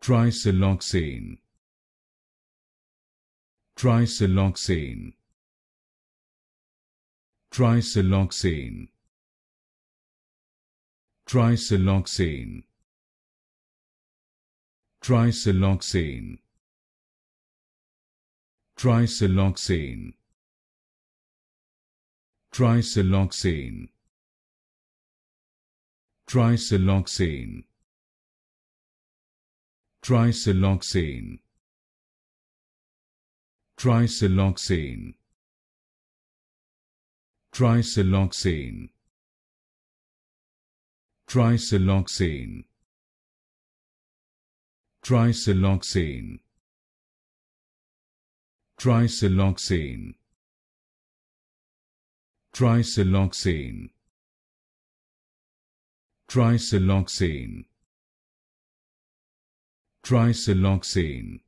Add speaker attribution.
Speaker 1: Trisiloxane. Trisiloxane. Trisiloxane. Trisiloxane. Trisiloxane. Trisiloxane. Trisiloxane. Trisiloxane. Trisiloxane. Trisiloxane. Trisiloxane. Trisiloxane. Trisiloxane. Trisiloxane. Trisiloxane. Trisiloxane tricyloxane